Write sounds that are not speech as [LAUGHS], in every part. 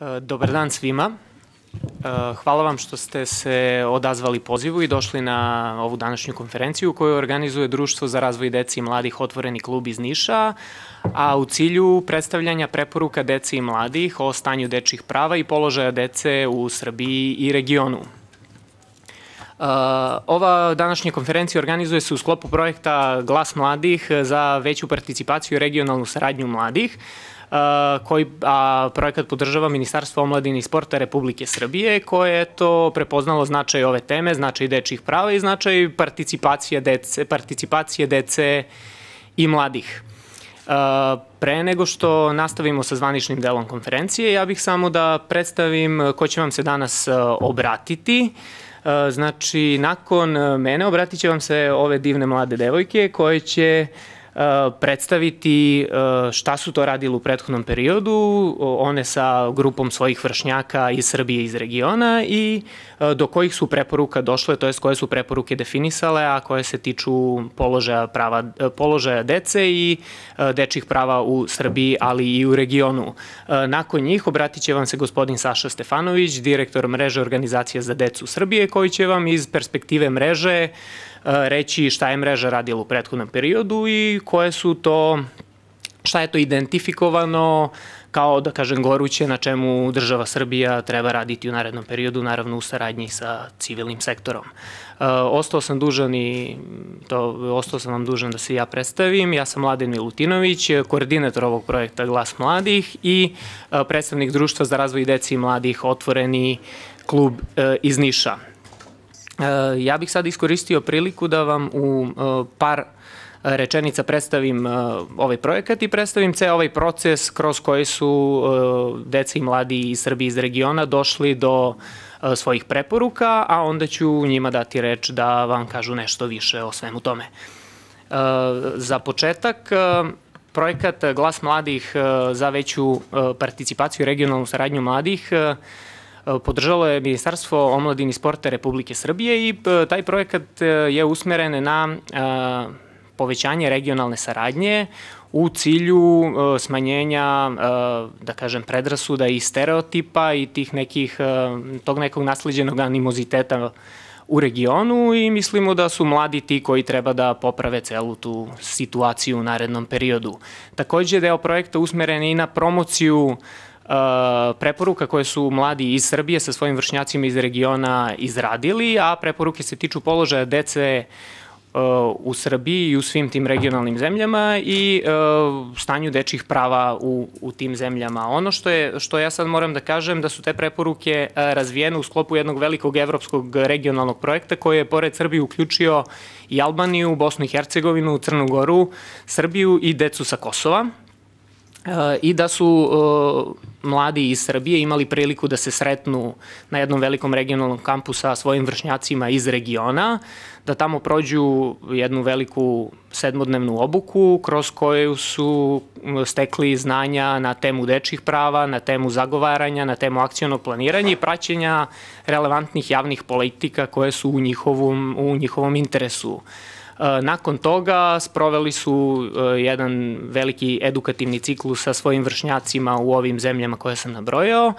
E, dobar dan svima. E, hvala vam što ste se odazvali pozivu i došli na ovu današnju konferenciju koju organizuje Društvo za razvoj deci i mladih Otvoreni klub iz Niša, a u cilju predstavljanja preporuka deci i mladih o stanju dečih prava i položaja dece u Srbiji i regionu. Uh, ova današnja konferencija organizuje se u sklopu projekta Glas mladih za veću participaciju i regionalnu saradnju mladih, koji a, projekat podržava Ministarstvo omladine i sporta Republike Srbije, koje je to prepoznalo značaj ove teme, značaj dečih prava i značaj participacije dece, participacije dece i mladih. Pre nego što nastavimo sa zvaničnim delom konferencije, ja bih samo da predstavim ko će vam se danas obratiti. Znači, nakon mene obratit će vam se ove divne mlade devojke koje će uh, predstaviti e, šta su to radili u prethodnom periodu, one sa grupom svojih vršnjaka iz Srbije iz regiona i e, do kojih su preporuka došle, to jest koje su preporuke definisale, a koje se tiču položaja, prava, e, položaja dece i dečih prava u Srbiji, ali i u regionu. Nakon njih obratit će vam se gospodin Saša Stefanović, direktor mreže organizacija za decu Srbije, koji će vam iz perspektive mreže reći šta je mreža radila u prethodnom periodu i koje su to, šta je to identifikovano kao, da kažem, goruće na čemu država Srbija treba raditi u narednom periodu, naravno u saradnji sa civilnim sektorom. Uh, ostao sam dužan i to, ostao sam vam dužan da se ja predstavim. Ja sam Mladen Milutinović, koordinator ovog projekta Glas mladih i uh, predstavnik Društva za razvoj deci i mladih Otvoreni klub iz Niša. E, ja bih sad iskoristio priliku da vam u e, par rečenica predstavim e, ovaj projekat i predstavim ceo ovaj proces kroz koji su deca i mladi iz Srbije iz regiona došli do svojih preporuka, a onda ću njima dati reč da vam kažu nešto više o svemu tome. Za početak, projekat Glas mladih za veću participaciju i regionalnu saradnju mladih podržalo je Ministarstvo omladine i sporta Republike Srbije i e, taj projekat e, je usmeren na e, povećanje regionalne saradnje u cilju smanjenja, da kažem, predrasuda i stereotipa i tih nekih, tog nekog nasliđenog animoziteta u regionu i mislimo da su mladi ti koji treba da poprave celu tu situaciju u narednom periodu. Takođe, deo projekta usmeren i na promociju uh, preporuka koje su mladi iz Srbije sa svojim vršnjacima iz regiona izradili, a preporuke se tiču položaja dece u Srbiji i u svim tim regionalnim zemljama i uh, stanju dečih prava u, u tim zemljama. Ono što, je, što ja sad moram da kažem da su te preporuke uh, razvijene u sklopu jednog velikog evropskog regionalnog projekta koji je pored Srbije uključio i Albaniju, Bosnu i Hercegovinu, Crnu Goru, Srbiju i decu sa Kosova i da su mladi iz Srbije imali priliku da se sretnu na jednom velikom regionalnom kampu sa svojim vršnjacima iz regiona, da tamo prođu jednu veliku sedmodnevnu obuku kroz koju su stekli znanja na temu dečih prava, na temu zagovaranja, na temu akcijonog planiranja i praćenja relevantnih javnih politika koje su u njihovom, u njihovom interesu. Uh, Nakon toga sproveli su e, jedan veliki edukativni ciklus sa svojim vršnjacima u ovim zemljama koje sam nabrojao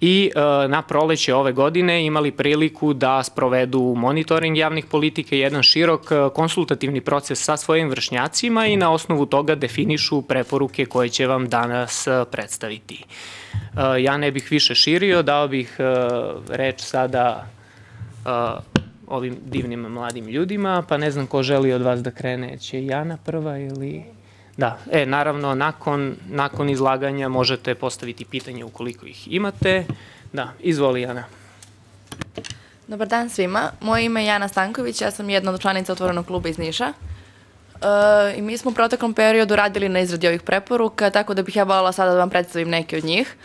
i e, na proleće ove godine imali priliku da sprovedu monitoring javnih politika jedan širok e, konsultativni proces sa svojim vršnjacima i na osnovu toga definišu preporuke koje će vam danas predstaviti. Ja ne bih više širio, dao bih reč sada ovim divnim mladim ljudima, pa ne znam ko želi od vas da krene, će Jana prva ili... Da, e, naravno, nakon, nakon izlaganja možete postaviti pitanje ukoliko ih imate. Da, izvoli Jana. Dobar dan svima. Moje ime je Jana Stanković, ja sam jedna od članica Otvorenog kluba iz Niša. E, I mi smo u proteklom periodu radili na izradi ovih preporuka, tako da bih ja volala sada da vam predstavim neke od njih.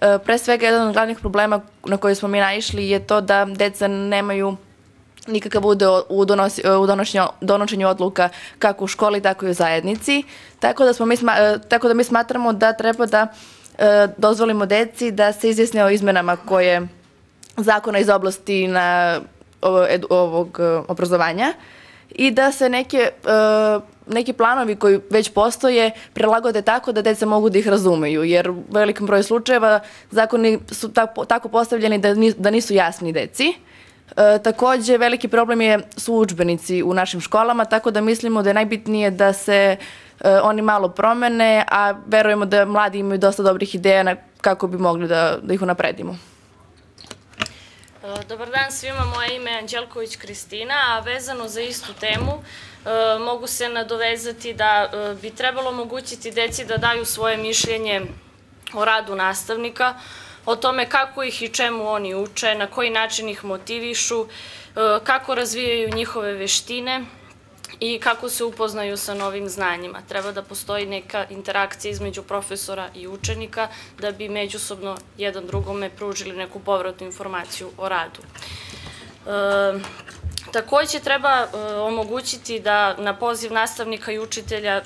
E, pre svega, jedan od glavnih problema na koje smo mi naišli je to da deca nemaju nikakav bude u, donosi, u donošenju, donošenju odluka kako u školi, tako i u zajednici. Tako da, smo mi, sma, e, tako da mi smatramo da treba da e, dozvolimo deci da se izjasne o izmenama koje zakona iz oblasti na ovog, ovog e, obrazovanja i da se neke e, neki planovi koji već postoje prilagode tako da deca mogu da ih razumeju, jer u velikom broju slučajeva zakoni su tako, tako postavljeni da, ni, da nisu jasni deci. E, takođe, veliki problem je su učbenici u našim školama, tako da mislimo da je najbitnije da se e, oni malo promene, a verujemo da mladi imaju dosta dobrih ideja na, kako bi mogli da, da ih unapredimo. E, dobar dan svima, moje ime je Anđelković Kristina, a vezano za istu temu e, mogu se nadovezati da e, bi trebalo omogućiti deci da daju svoje mišljenje o radu nastavnika, o tome kako ih i čemu oni uče, na koji način ih motivišu, kako razvijaju njihove veštine, i kako se upoznaju sa novim znanjima. Treba da postoji neka interakcija između profesora i učenika da bi međusobno jedan drugome pružili neku povratnu informaciju o radu. E, takođe treba e, omogućiti da na poziv nastavnika i učitelja,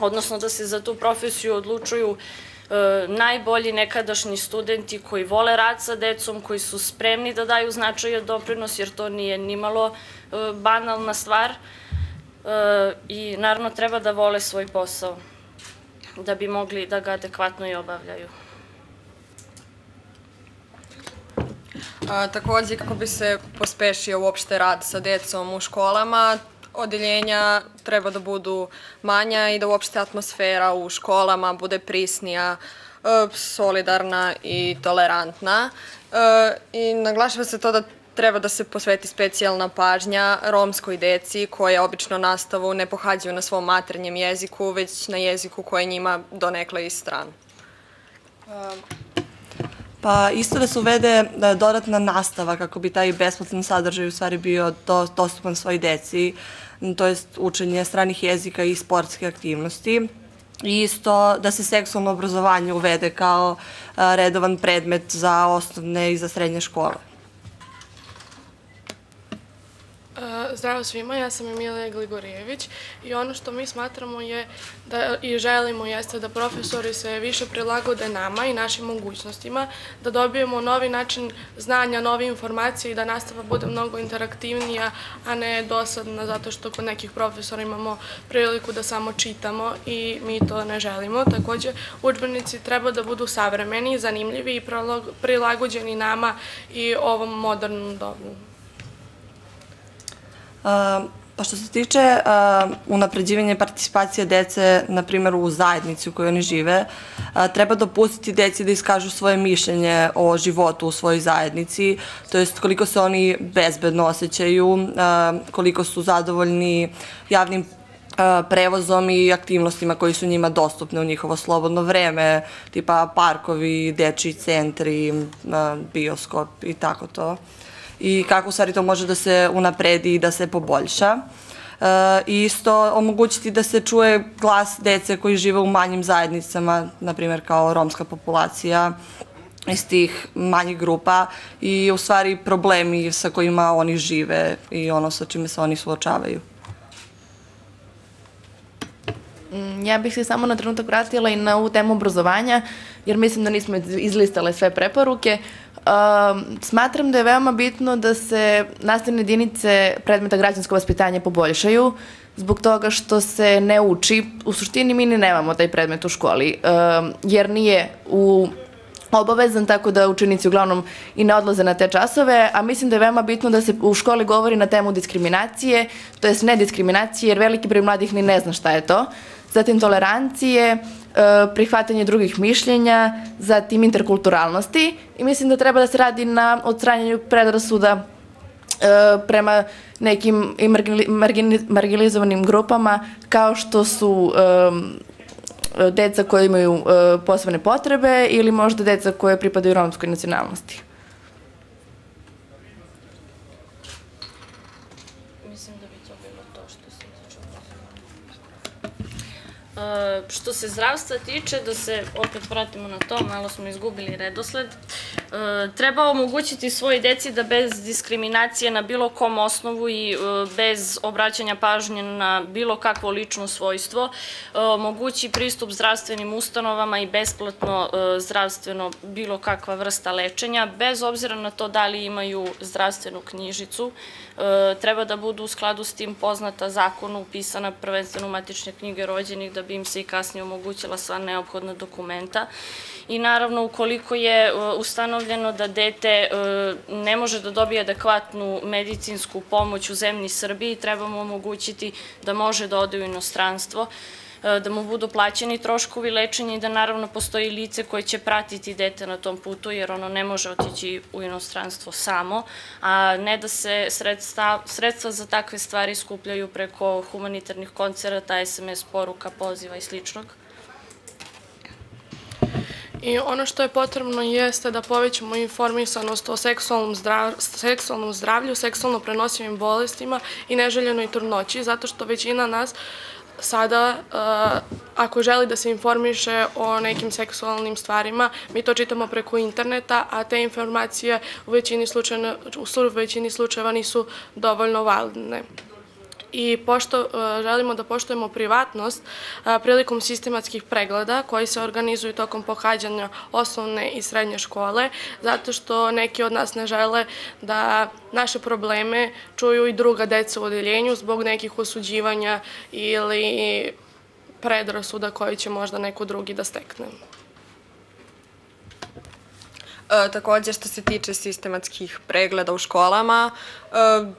odnosno da se za tu profesiju odlučuju e, najbolji nekadašnji studenti koji vole rad sa decom, koji su spremni da daju značajan doprinos, jer to nije nimalo e, banalna stvar, e, i naravno treba da vole svoj posao da bi mogli da ga adekvatno i obavljaju. A, takođe, kako bi se pospešio uopšte rad sa decom u školama, odeljenja treba da budu manja i da uopšte atmosfera u školama bude prisnija, e, solidarna i tolerantna. E, I naglašava se to da treba da se posveti specijalna pažnja romskoj deci koje obično nastavu ne pohađaju na svom maternjem jeziku, već na jeziku koje njima donekle i stran. Pa isto da se uvede da dodatna nastava kako bi taj besplatan sadržaj u stvari bio do, dostupan svoj deci, to jest učenje stranih jezika i sportske aktivnosti. I isto da se seksualno obrazovanje uvede kao redovan predmet za osnovne i za srednje škole. Zdravo svima, ja sam Emilija Gligorijević i ono što mi smatramo je da i želimo jeste da profesori se više prilagode nama i našim mogućnostima, da dobijemo novi način znanja, nove informacije i da nastava bude mnogo interaktivnija, a ne dosadna zato što kod nekih profesora imamo priliku da samo čitamo i mi to ne želimo. Takođe, učbenici treba da budu savremeni, zanimljivi i prilagođeni nama i ovom modernom dobu. Pa što se tiče uh, unapređivanja participacije dece, na primjer u zajednici u kojoj oni žive, uh, treba dopustiti deci da iskažu svoje mišljenje o životu u svojoj zajednici, to jest koliko se oni bezbedno osjećaju, uh, koliko su zadovoljni javnim prevozom i aktivnostima koji su njima dostupne u njihovo slobodno vreme, tipa parkovi, dečiji centri, bioskop i tako to i kako u stvari to može da se unapredi i da se poboljša. E, I isto omogućiti da se čuje glas dece koji žive u manjim zajednicama, na primjer kao romska populacija, iz tih manjih grupa i u stvari problemi sa kojima oni žive i ono sa čime se oni suočavaju. Mm, ja bih se samo na trenutak vratila i na ovu temu obrazovanja, jer mislim da nismo izlistale sve preporuke. Um, smatram da je veoma bitno da se nastavne jedinice predmeta građansko vaspitanje poboljšaju, zbog toga što se ne uči. U suštini mi ni nemamo taj predmet u školi, um, jer nije u obavezan, tako da učenici uglavnom i ne odlaze na te časove, a mislim da je veoma bitno da se u školi govori na temu diskriminacije, to jest nediskriminacije, jer veliki broj mladih ni ne zna šta je to. Zatim tolerancije, E, prihvatanje drugih mišljenja, zatim interkulturalnosti i mislim da treba da se radi na odstranjanju predrasuda e, prema nekim marginalizovanim grupama kao što su e, deca koje imaju posebne potrebe ili možda deca koje pripadaju romskoj nacionalnosti. Što se zdravstva tiče, da se opet vratimo na to, malo smo izgubili redosled. treba omogućiti svoje deci da bez diskriminacije na bilo kom osnovu i bez obraćanja pažnje na bilo kakvo lično svojstvo omogući pristup zdravstvenim ustanovama i besplatno zdravstveno bilo kakva vrsta lečenja, bez obzira na to da li imaju zdravstvenu knjižicu, treba da budu u skladu s tim poznata zakonu upisana prvenstveno matične knjige rođenih da bi im se i kasnije omogućila sva neophodna dokumenta. I naravno ukoliko je e, ustanovljeno da dete e, ne može da dobije adekvatnu medicinsku pomoć u zemlji Srbiji, trebamo omogućiti da može da ode u inostranstvo, e, da mu budu plaćeni troškovi lečenja i da naravno postoji lice koje će pratiti dete na tom putu, jer ono ne može otići u inostranstvo samo, a ne da se sredstva, sredstva za takve stvari skupljaju preko humanitarnih koncerata, SMS poruka, poziva i sličnog. I ono što je potrebno jeste da povećamo informisanost o seksualnom, seksualnom zdravlju, seksualno prenosivim bolestima i neželjenoj trudnoći, zato što većina nas sada, uh, ako želi da se informiše o nekim seksualnim stvarima, mi to čitamo preko interneta, a te informacije u većini slučajeva, u većini slučajeva nisu dovoljno validne i pošto, e, želimo da poštojemo privatnost e, prilikom sistematskih pregleda koji se organizuju tokom pohađanja osnovne i srednje škole, zato što neki od nas ne žele da naše probleme čuju i druga deca u odeljenju zbog nekih osuđivanja ili predrasuda koji će možda neko drugi da stekne. E, takođe, što se tiče sistematskih pregleda u školama, e,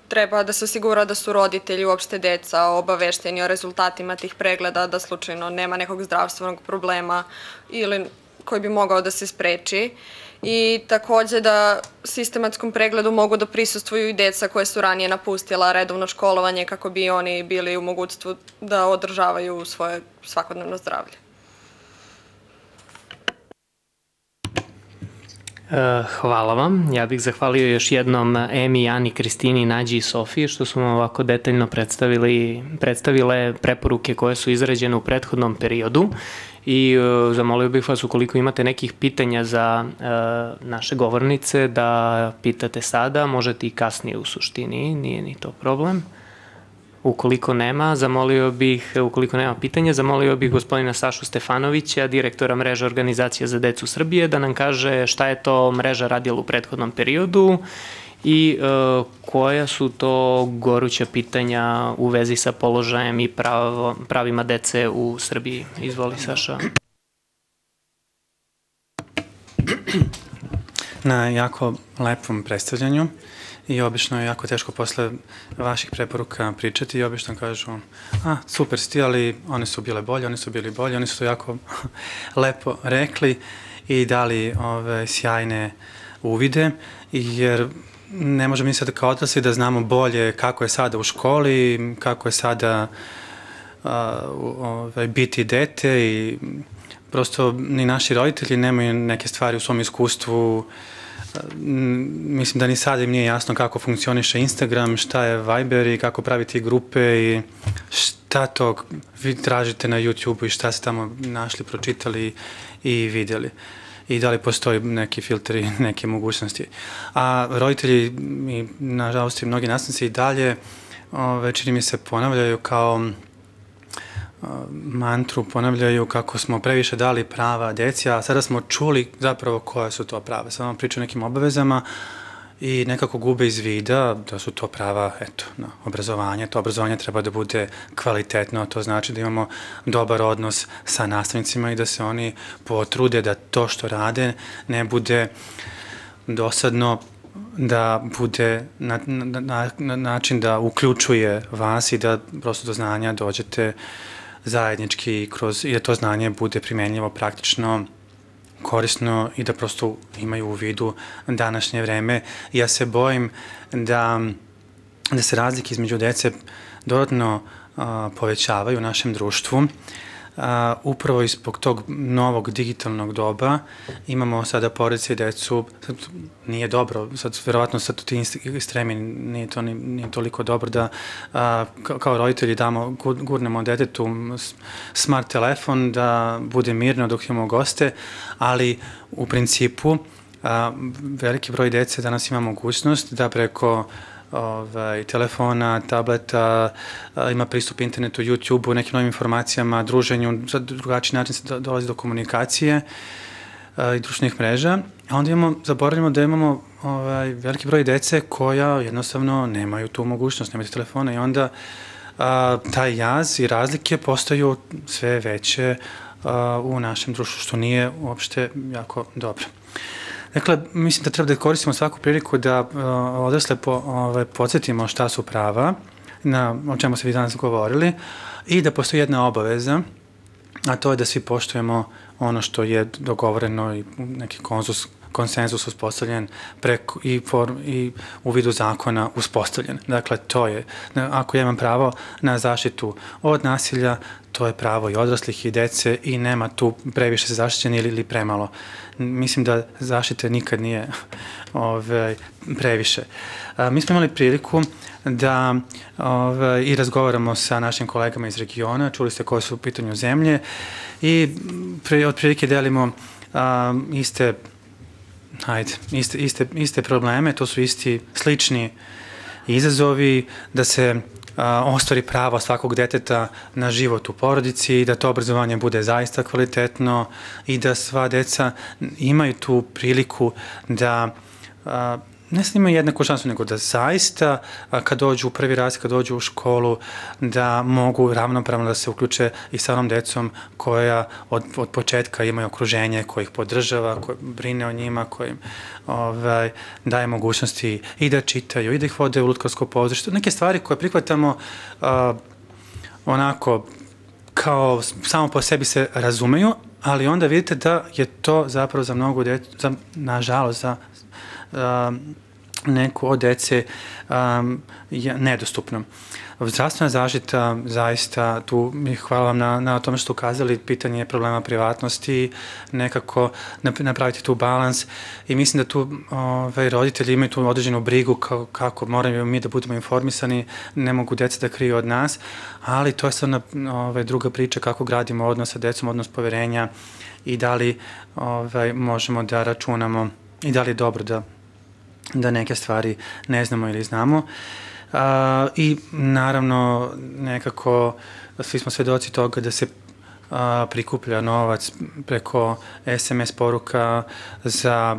treba da se osigura da su roditelji, uopšte deca, obavešteni o rezultatima tih pregleda, da slučajno nema nekog zdravstvenog problema ili koji bi mogao da se spreči. I takođe da sistematskom pregledu mogu da prisustuju i deca koje su ranije napustila redovno školovanje kako bi oni bili u mogućstvu da održavaju svoje svakodnevno zdravlje. Hvala vam. Ja bih zahvalio još jednom Emi, Ani, Kristini, Nađi i Sofiji što su vam ovako detaljno predstavili, predstavile preporuke koje su izrađene u prethodnom periodu i uh, zamolio bih vas ukoliko imate nekih pitanja za uh, naše govornice da pitate sada, možete i kasnije u suštini, nije ni to problem. Ukoliko nema, zamolio bih, ukoliko nema pitanja, zamolio bih gospodina Sašu Stefanovića, direktora mreža organizacija za decu Srbije, da nam kaže šta je to mreža radila u prethodnom periodu i e, koja su to goruća pitanja u vezi sa položajem i pravo, pravima dece u Srbiji. Izvoli Saša. Na jako lepom predstavljanju i obično je jako teško posle vaših preporuka pričati i obično kažu a, super sti, ali one su bile bolje, one su bili bolje, oni su to jako [LAUGHS] lepo rekli i dali ove, sjajne uvide, jer ne možemo mi sad kao odrasli da znamo bolje kako je sada u školi, kako je sada a, ove, biti dete i prosto ni naši roditelji nemaju neke stvari u svom iskustvu mislim da ni sad im nije jasno kako funkcioniše Instagram, šta je Viber i kako praviti grupe i šta to vi tražite na YouTube-u i šta ste tamo našli, pročitali i vidjeli i da li postoji neki filtri, [LAUGHS] neke mogućnosti. A roditelji i nažalost i mnogi nastavnici i dalje ove, čini mi se ponavljaju kao mantru ponavljaju kako smo previše dali prava deci, a sada smo čuli zapravo koja su to prava. Vam pričaju nekim obavezama i nekako gube iz vida da su to prava, eto, na obrazovanje. To obrazovanje treba da bude kvalitetno, to znači da imamo dobar odnos sa nastavnicima i da se oni potrude da to što rade ne bude dosadno da bude na, na, na, na način da uključuje vas i da prosto do znanja dođete uh, zajednički kroz, i da to znanje bude primenljivo praktično korisno i da prosto imaju u vidu današnje vreme. Ja se bojim da, da se razlike između dece dodatno a, povećavaju u našem društvu. Uh, a, upravo zbog tog novog digitalnog doba imamo sada porodice i decu, sad, nije dobro, sad verovatno sad ti ekstremi nije, to, nije, nije toliko dobro da a, kao roditelji damo, gurnemo detetu smart telefon da bude mirno dok imamo goste, ali u principu a, veliki broj dece danas ima mogućnost da preko ovaj, telefona, tableta, ima pristup internetu, YouTube-u, nekim novim informacijama, druženju, za drugačiji način se do, dolazi do komunikacije i društvenih mreža. A onda imamo, zaboravljamo da imamo ovaj, veliki broj dece koja jednostavno nemaju tu mogućnost, nemaju telefona i onda a, taj jaz i razlike postaju sve veće a, u našem društvu, što nije uopšte jako dobro. Dakle, mislim da treba da koristimo svaku priliku da uh, odrasle po, ove, podsjetimo šta su prava, na, o čemu se vi danas govorili, i da postoji jedna obaveza, a to je da svi poštujemo ono što je dogovoreno i neki konzus, konsenzus uspostavljen preko, i, form, i u vidu zakona uspostavljen. Dakle, to je, ako ja imam pravo na zaštitu od nasilja, to je pravo i odraslih i dece i nema tu previše zaštićeni ili, ili premalo. Mislim da zaštite nikad nije ove, [LAUGHS] ovaj, previše. A, mi smo imali priliku da ove, ovaj, i razgovaramo sa našim kolegama iz regiona, čuli ste koje su u pitanju zemlje i pre, otprilike delimo a, iste ajde, iste, iste, iste probleme, to su isti slični izazovi, da se ostvari pravo svakog deteta na život u porodici i da to obrazovanje bude zaista kvalitetno i da sva deca imaju tu priliku da ne samo imaju jednaku šansu, nego da zaista kad dođu u prvi raz, kad dođu u školu, da mogu ravnopravno da se uključe i sa onom decom koja od, od početka imaju okruženje, koje ih podržava, koje brine o njima, koje im ovaj, daje mogućnosti i da čitaju, i da ih vode u lutkarsko pozorište. Neke stvari koje prihvatamo uh, onako kao samo po sebi se razumeju, ali onda vidite da je to zapravo za mnogo za, nažalost, za neku od dece um, je nedostupno. Zdravstvena zaštita, zaista, tu hvala vam na, na tome što ukazali pitanje problema privatnosti, nekako napraviti tu balans i mislim da tu ovaj, roditelji imaju tu određenu brigu kao, kako moramo mi da budemo informisani, ne mogu deca da kriju od nas, ali to je sad ovaj, druga priča kako gradimo odnos sa decom, odnos poverenja i da li ovaj, možemo da računamo i da li je dobro da da neke stvari ne znamo ili znamo. A, I naravno nekako svi smo svedoci toga da se a, prikuplja novac preko SMS poruka za,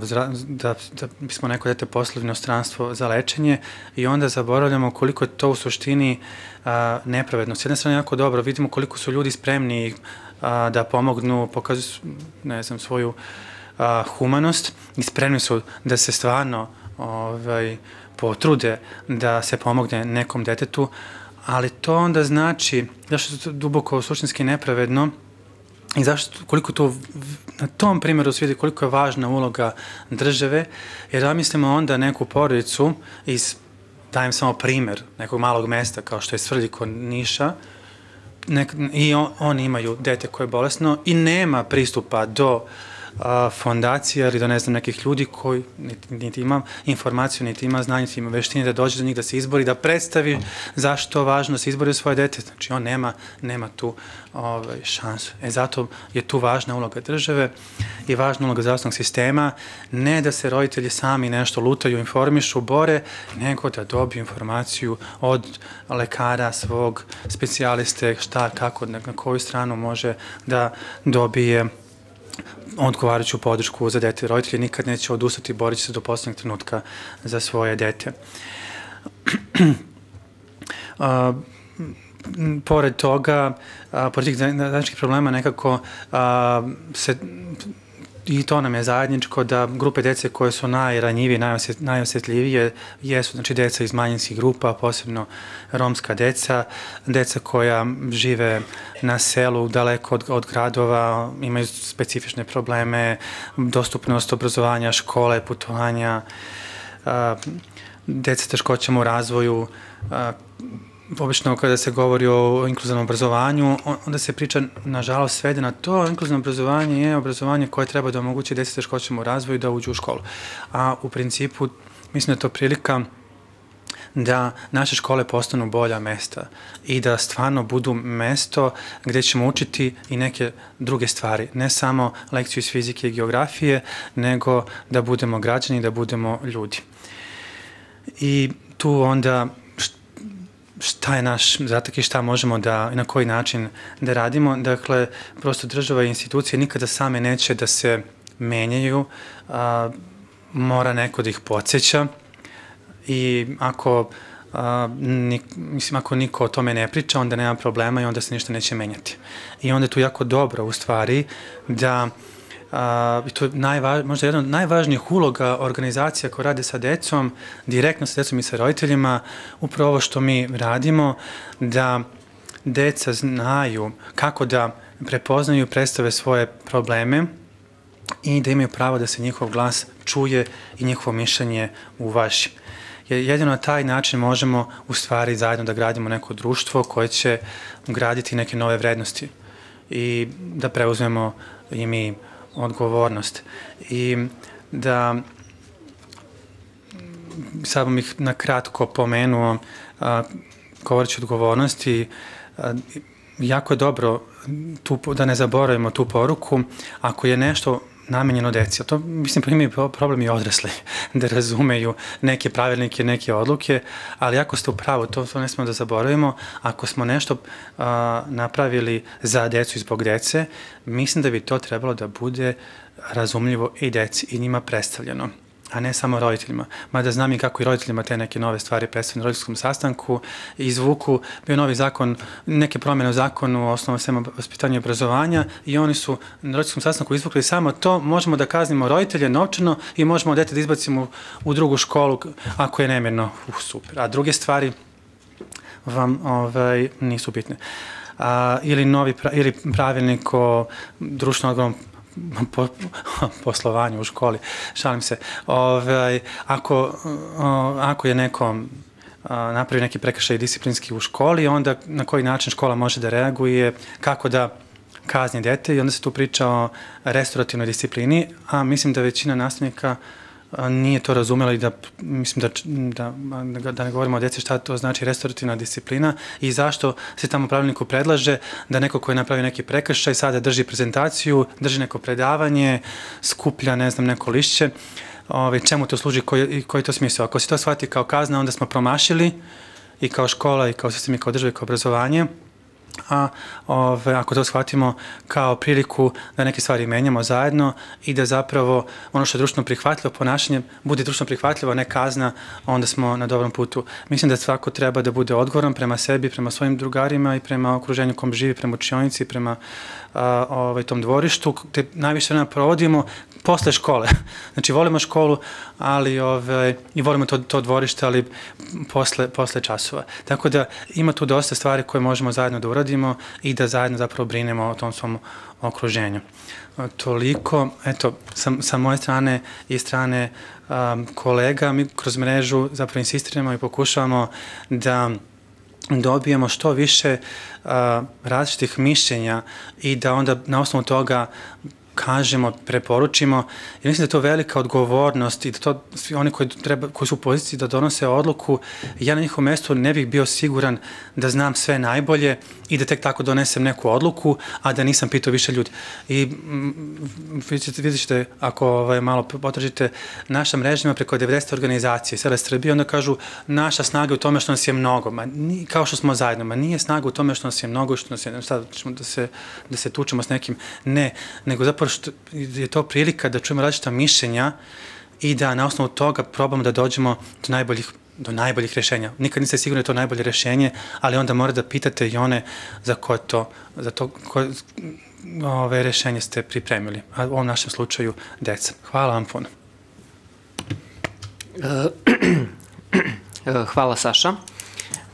da, da bismo neko dete poslali inostranstvo za lečenje i onda zaboravljamo koliko je to u suštini a, nepravedno. S jedne strane jako dobro, vidimo koliko su ljudi spremni a, da pomognu, pokazuju ne znam, svoju a, humanost i spremni su da se stvarno ovaj, potrude da se pomogne nekom detetu, ali to onda znači, zašto je to duboko suštinski nepravedno i zašto, koliko to, na tom primjeru se vidi koliko je važna uloga države, jer da mislimo onda neku porodicu iz, dajem samo primer, nekog malog mesta kao što je Svrlji kod Niša, nek, i on, oni imaju dete koje je bolesno i nema pristupa do uh, fondacija ili da ne znam nekih ljudi koji niti, niti ima informaciju, niti ima znanje, niti ima veštine da dođe do njih da se izbori, da predstavi zašto važno da se izbori svoje dete. Znači on nema, nema tu ovaj, šansu. E zato je tu važna uloga države i važna uloga zdravstvenog sistema, ne da se roditelji sami nešto lutaju, informišu, bore, nego da dobiju informaciju od lekara svog specijaliste šta, kako, na koju stranu može da dobije odgovarajuću podršku za dete. Roditelji nikad neće odustati, borit će se do poslednjeg trenutka za svoje dete. [CLEARS THROAT] uh, pored toga, a, pored tih zajedničkih problema nekako a, se i to nam je zajedničko da grupe dece koje su najranjivije, najosjet, najosjetljivije jesu znači deca iz manjinskih grupa, posebno romska deca, deca koja žive na selu daleko od, od gradova, imaju specifične probleme, dostupnost obrazovanja, škole, putovanja, a, deca teškoćama u razvoju, a, obično kada se govori o inkluzivnom obrazovanju, onda se priča, nažalost, svede na to, inkluzivno obrazovanje je obrazovanje koje treba da omogući deci teškoćama u razvoju da uđu u školu. A u principu, mislim da je to prilika da naše škole postanu bolja mesta i da stvarno budu mesto gde ćemo učiti i neke druge stvari, ne samo lekciju iz fizike i geografije, nego da budemo građani, da budemo ljudi. I tu onda šta je naš zatak i šta možemo da, na koji način da radimo. Dakle, prosto država i institucije nikada same neće da se menjaju, a, mora neko da ih podsjeća i ako a, nik, mislim, ako niko o tome ne priča, onda nema problema i onda se ništa neće menjati. I onda je tu jako dobro, u stvari, da a, to je najvaž, možda jedna od najvažnijih uloga organizacija koja rade sa decom, direktno sa decom i sa roditeljima, upravo ovo što mi radimo, da deca znaju kako da prepoznaju i predstave svoje probleme i da imaju pravo da se njihov glas čuje i njihovo mišljenje uvaži. Jer jedino na taj način možemo u stvari zajedno da gradimo neko društvo koje će graditi neke nove vrednosti i da preuzmemo i mi odgovornost. I da sad bih ih na kratko pomenuo a, govoreći odgovornosti a, jako je dobro tu, da ne zaboravimo tu poruku ako je nešto namenjeno deci. A to, mislim, imaju problem i odrasli [LAUGHS] da razumeju neke pravilnike, neke odluke, ali ako ste u pravu, to, to ne smemo da zaboravimo, ako smo nešto a, napravili za decu i zbog dece, mislim da bi to trebalo da bude razumljivo i deci i njima predstavljeno a ne samo roditeljima. Mada znam i kako i roditeljima te neke nove stvari predstavljaju na roditeljskom sastanku. Izvuku bio novi zakon, neke promjene u zakonu o osnovu svema vaspitanja i obrazovanja i oni su na roditeljskom sastanku izvukli samo to, možemo da kaznimo roditelje novčano i možemo dete da izbacimo u drugu školu ako je nemjerno. Uh, super. A druge stvari vam ovaj, nisu bitne. A, ili novi pra, ili pravilnik o društveno odgovornom po, poslovanju u školi, šalim se. Ovaj, ako, o, ako je neko napravi neki prekršaj disciplinski u školi, onda na koji način škola može da reaguje, kako da kazni dete i onda se tu priča o restaurativnoj disciplini, a mislim da većina nastavnika uh, nije to razumela i da, mislim da, da, da ne govorimo o deci šta to znači restaurativna disciplina i zašto se tamo pravilniku predlaže da neko ko je napravio neki prekršaj sada drži prezentaciju, drži neko predavanje, skuplja, ne znam, neko lišće, ove, čemu to služi, koji, koji to smisao. Ako se to shvati kao kazna, onda smo promašili i kao škola i kao sistem i kao države, kao obrazovanje, a ove, ako to shvatimo kao priliku da neke stvari menjamo zajedno i da zapravo ono što je društveno prihvatljivo ponašanje bude društveno prihvatljivo, ne kazna, onda smo na dobrom putu. Mislim da svako treba da bude odgovoran prema sebi, prema svojim drugarima i prema okruženju kom živi, prema učionici, prema a, ovaj, tom dvorištu, gde najviše vremena provodimo posle škole. [LAUGHS] Znači, volimo školu, ali ovaj, i volimo to, to dvorište, ali posle, posle časova. Tako da ima tu dosta stvari koje možemo zajedno da uradimo i da zajedno zapravo brinemo o tom svom okruženju. Toliko, eto, sa, sa moje strane i strane um, kolega, mi kroz mrežu zapravo insistiramo i pokušavamo da dobijemo što više uh, različitih mišljenja i da onda na osnovu toga kažemo, preporučimo. I mislim da je to velika odgovornost i da to svi oni koji, treba, koji su u poziciji da donose odluku, ja na njihovom mestu ne bih bio siguran da znam sve najbolje i da tek tako donesem neku odluku, a da nisam pitao više ljudi. I mm, vidjet ćete, ako ovaj, malo potražite, naša mreža ima preko 90 organizacije Sele Srbije, onda kažu naša snaga u tome što nas je mnogo, ma, ni, kao što smo zajedno, ma nije snaga u tome što nas je mnogo, što nas je, sad ćemo da se, da se tučemo s nekim, ne, nego zapravo što je to prilika da čujemo različita mišljenja i da na osnovu toga probamo da dođemo do najboljih do najboljih rešenja. Nikad niste sigurni da je to najbolje rešenje, ali onda morate da pitate i one za koje to, za to koje ove rešenje ste pripremili. A u ovom našem slučaju deca. Hvala vam puno. [CLEARS THROAT] Hvala Saša.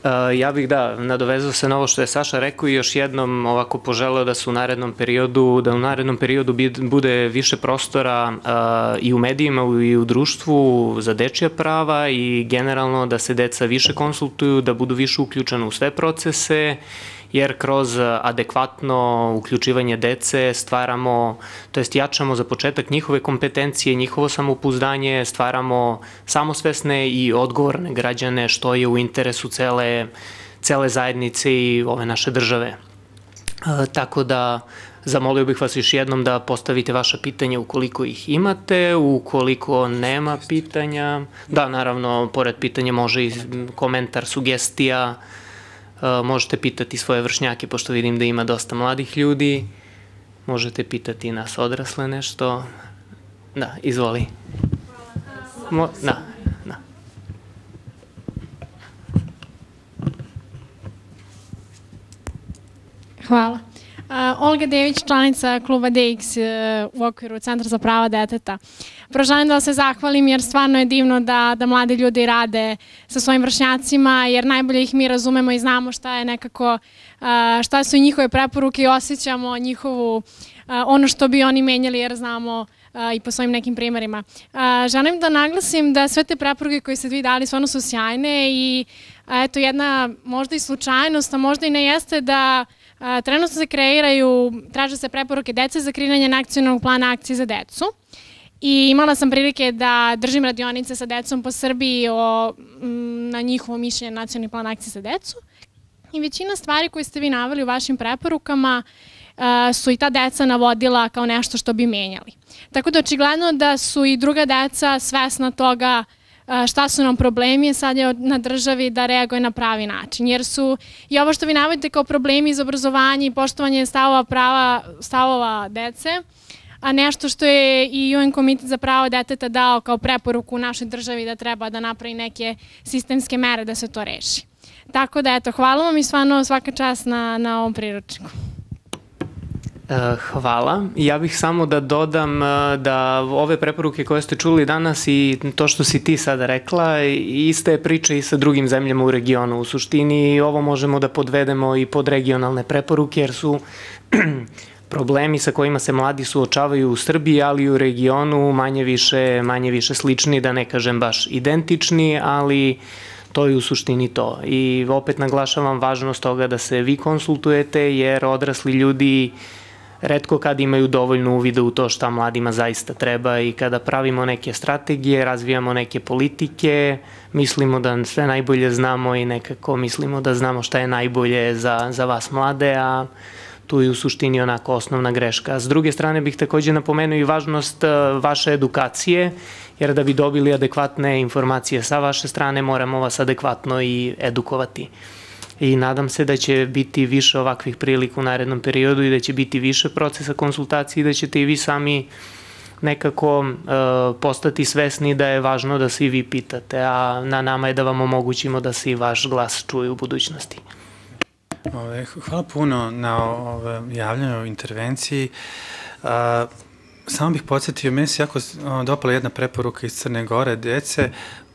Uh, ja bih da nadovezao se na ovo što je Saša rekao i još jednom ovako poželeo da se u narednom periodu, da u narednom periodu bude više prostora uh, i u medijima i u društvu za dečija prava i generalno da se deca više konsultuju, da budu više uključene u sve procese jer kroz adekvatno uključivanje dece stvaramo, to jest jačamo za početak njihove kompetencije, njihovo samopouzdanje, stvaramo samosvesne i odgovorne građane što je u interesu cele, cele zajednice i ove naše države. E, tako da Zamolio bih vas još jednom da postavite vaša pitanja ukoliko ih imate, ukoliko nema pitanja, da naravno pored pitanja može i komentar, sugestija, e, možete pitati svoje vršnjake pošto vidim da ima dosta mladih ljudi, možete pitati nas odrasle nešto, da, izvoli. Mo, da, da. Hvala. Uh, Olga Dević, članica kluba DX uh, u okviru Centra za prava deteta. Prvo želim da se zahvalim jer stvarno je divno da, da mladi ljudi rade sa svojim vršnjacima jer najbolje ih mi razumemo i znamo šta je nekako, uh, šta su njihove preporuke i osjećamo njihovu, ono što bi oni menjali jer znamo i po svojim nekim primerima. Želim da naglasim da sve te preporuke koje ste vi dali stvarno su sjajne i eto jedna možda i slučajnost, a možda i ne jeste da trenutno se kreiraju, traže se preporuke dece za kreiranje nacionalnog plana akcije za decu. I imala sam prilike da držim radionice sa decom po Srbiji o, na njihovo mišljenje nacionalni plan akcije za decu. I većina stvari koje ste vi navali u vašim preporukama su i ta deca navodila kao nešto što bi menjali. Tako da očigledno da su i druga deca svesna toga uh, šta su nam problemi, sad je na državi da reaguje na pravi način. Jer su i ovo što vi navodite kao problemi iz obrazovanja i poštovanje stavova prava, stavova dece, a nešto što je i UN komitet za pravo deteta dao kao preporuku u našoj državi da treba da napravi neke sistemske mere da se to reši. Tako da, eto, hvala vam i stvarno svaka čast na, na ovom priručniku. Eh, hvala. Ja bih samo da dodam eh, da ove preporuke koje ste čuli danas i to što si ti sada rekla, ista je priča i sa drugim zemljama u regionu. U suštini ovo možemo da podvedemo i pod regionalne preporuke jer su [CLEARS THROAT] problemi sa kojima se mladi suočavaju u Srbiji, ali i u regionu manje više, manje više slični, da ne kažem baš identični, ali to je u suštini to. I opet naglašavam važnost toga da se vi konsultujete, jer odrasli ljudi uh, redko kad imaju dovoljno uvida u to šta mladima zaista treba i kada pravimo neke strategije, razvijamo neke politike, mislimo da sve najbolje znamo i nekako mislimo da znamo šta je najbolje za, za vas mlade, a tu je u suštini onako osnovna greška. S druge strane bih takođe napomenuo i važnost e, vaše edukacije, jer da bi dobili adekvatne informacije sa vaše strane moramo vas adekvatno i edukovati i nadam se da će biti više ovakvih prilika u narednom periodu i da će biti više procesa konsultacije i da ćete i vi sami nekako uh, postati svesni da je važno da se i vi pitate, a na nama je da vam omogućimo da se i vaš glas čuje u budućnosti. Ove, hvala puno na ove javljanju intervenciji. Uh, Samo bih podsjetio, meni se jako dopala jedna preporuka iz Crne Gore dece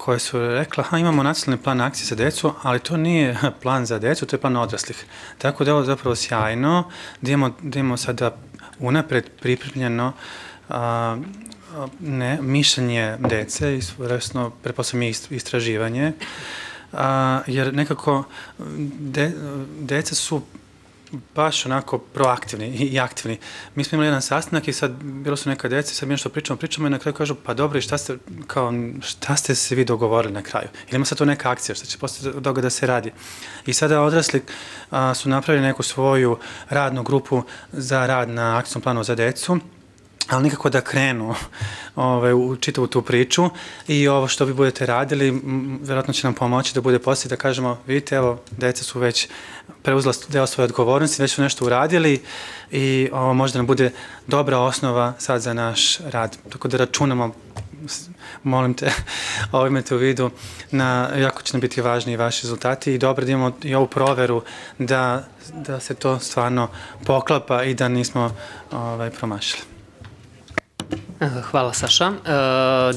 koje su rekla, ha, imamo nacionalni plan akcije za decu, ali to nije [LAUGHS] plan za decu, to je plan odraslih. Tako da je ovo zapravo sjajno, da imamo, da imamo sada unapred pripremljeno a, ne, mišljenje dece, resno, preposledno istraživanje, a, jer nekako de, deca su baš onako proaktivni i aktivni. Mi smo imali jedan sastanak i sad bilo su neka deca, sad mi nešto pričamo, pričamo i na kraju kažu pa dobro i šta ste, kao, šta ste se vi dogovorili na kraju? Ili ima sad to neka akcija, šta će posle toga da se radi? I sada odrasli a, su napravili neku svoju radnu grupu za rad na akcijnom planu za decu ali nikako da krenu ovaj, u čitavu tu priču i ovo što vi budete radili, verovatno će nam pomoći da bude poslije da kažemo, vidite, evo, deca su već preuzela deo svoje odgovornosti, već su nešto uradili i ovo može da nam bude dobra osnova sad za naš rad. Tako da računamo molim te, [LAUGHS] ovo imate u vidu, na, jako će nam biti važni i vaši rezultati i dobro da imamo i ovu proveru da, da se to stvarno poklapa i da nismo ovaj, promašili. Hvala Saša. E,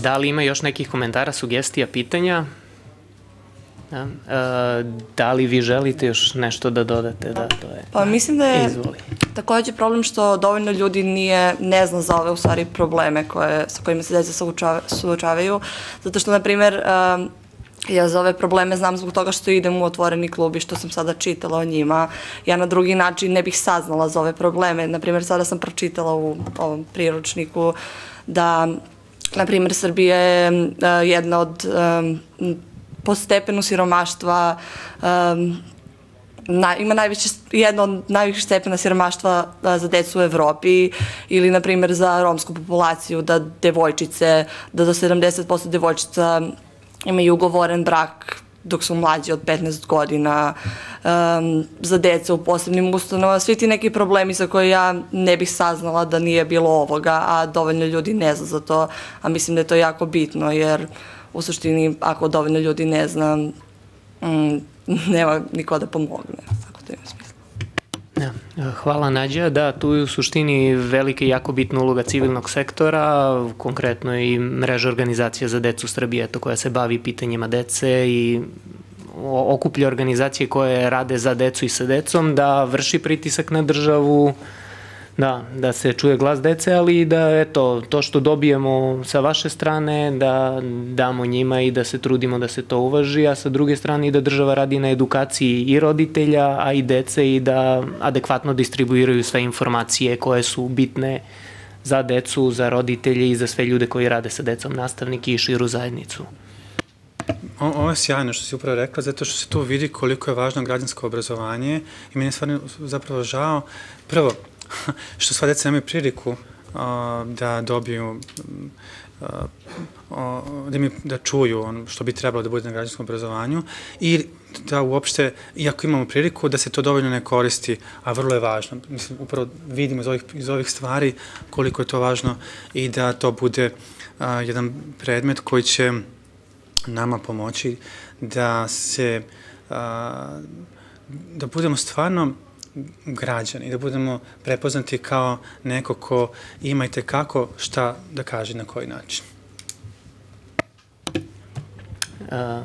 da li ima još nekih komentara, sugestija, pitanja? Da, e, da li vi želite još nešto da dodate? Da, to je, pa mislim da je Izvoli. takođe problem što dovoljno ljudi nije, ne zna za ove u stvari probleme koje, sa kojima se deca suočavaju, zato što, na primer, um, Ja za ove probleme znam zbog toga što idem u otvoreni klub i što sam sada čitala o njima. Ja na drugi način ne bih saznala za ove probleme. Naprimjer, sada sam pročitala u ovom priručniku da, na primjer, Srbija je uh, jedna od um, po stepenu siromaštva um, na, ima najveće, jedno od najviših stepena siromaštva a, za decu u Evropi ili, na primjer, za romsku populaciju, da devojčice, da do 70% devojčica imaju ugovoren brak dok su mlađi od 15 godina, um, za deca u posebnim ustanovama, svi ti neki problemi za koje ja ne bih saznala da nije bilo ovoga, a dovoljno ljudi ne zna za to, a mislim da je to jako bitno, jer u suštini ako dovoljno ljudi ne zna, mm, [LAUGHS] nema niko da pomogne, tako da ima smisla. Hvala Nađa. Da, tu je u suštini velika i jako bitna uloga civilnog sektora, konkretno i mreža organizacija za decu Srbije, to koja se bavi pitanjima dece i okuplja organizacije koje rade za decu i sa decom, da vrši pritisak na državu, Da, da se čuje glas dece, ali i da eto, to što dobijemo sa vaše strane, da damo njima i da se trudimo da se to uvaži, a sa druge strane i da država radi na edukaciji i roditelja, a i dece i da adekvatno distribuiraju sve informacije koje su bitne za decu, za roditelje i za sve ljude koji rade sa decom, nastavnike i širu zajednicu. O, ovo je sjajno što si upravo rekla, zato što se tu vidi koliko je važno građansko obrazovanje i meni je stvarno zapravo žao. Prvo, [LAUGHS] što sva deca nemaju priliku da dobiju da, mi, da čuju ono što bi trebalo da bude na građanskom obrazovanju i da uopšte, iako imamo priliku, da se to dovoljno ne koristi, a vrlo je važno. Mislim, upravo vidimo iz ovih, iz ovih stvari koliko je to važno i da to bude a, jedan predmet koji će nama pomoći da se a, da budemo stvarno građani, da budemo prepoznati kao neko ko imajte kako šta da kaže na koji način. A,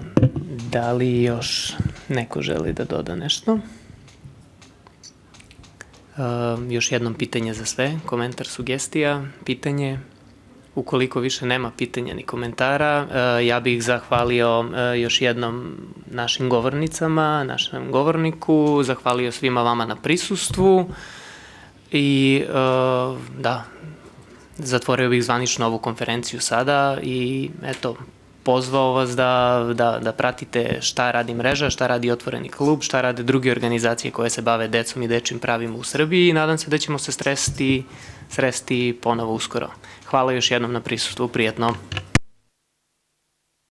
da li još neko želi da doda nešto? A, još jednom pitanje za sve, komentar, sugestija, pitanje, Ukoliko više nema pitanja ni komentara, e, ja bih zahvalio e, još jednom našim govornicama, našem govorniku, zahvalio svima vama na prisustvu i e, da, zatvorio bih zvanično ovu konferenciju sada i eto, pozvao vas da, da, da pratite šta radi mreža, šta radi Otvoreni klub, šta rade druge organizacije koje se bave decom i dečim pravima u Srbiji i nadam se da ćemo se sresti, sresti ponovo uskoro. Hvala još jednom na prisustvu, prijetno.